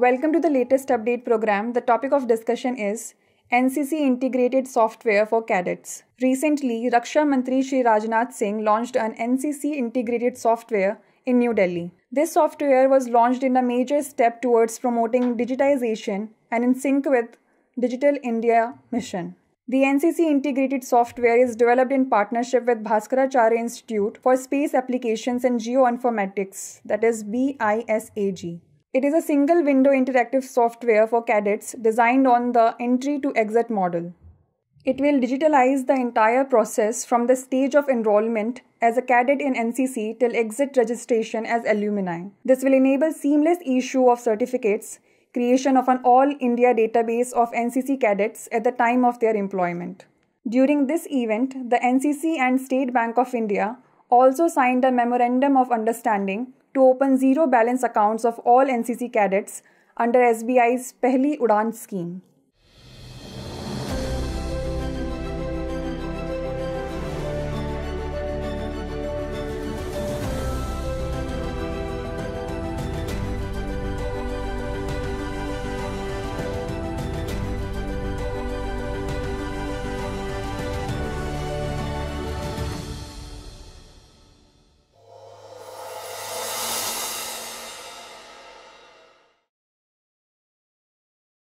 Welcome to the latest update program. The topic of discussion is NCC integrated software for cadets. Recently, Raksha Mantri Shri Rajnath Singh launched an NCC integrated software in New Delhi. This software was launched in a major step towards promoting digitization and in sync with Digital India mission. The NCC integrated software is developed in partnership with Bhaskaracharya Institute for Space Applications and Geoinformatics, that is BISAG. It is a single window interactive software for cadets designed on the entry to exit model. It will digitalize the entire process from the stage of enrollment as a cadet in NCC till exit registration as alumni. This will enable seamless issue of certificates, creation of an all India database of NCC cadets at the time of their employment. During this event, the NCC and State Bank of India also signed a memorandum of understanding to open zero balance accounts of all NCC cadets under SBI's Pehli Udan scheme.